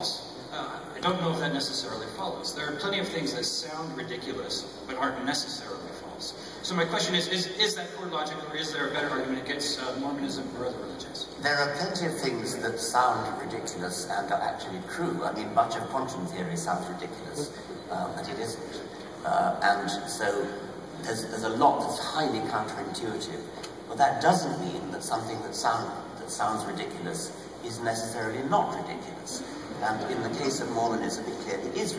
Uh, I don't know if that necessarily follows. There are plenty of things that sound ridiculous but aren't necessarily false. So my question is, is, is that poor logic or is there a better argument against uh, Mormonism or other religions? There are plenty of things that sound ridiculous and are actually true. I mean, much of quantum theory sounds ridiculous, uh, but it isn't. Uh, and so there's, there's a lot that's highly counterintuitive. But that doesn't mean that something that, sound, that sounds ridiculous is necessarily not ridiculous. And in the case of Mormonism, it clearly is.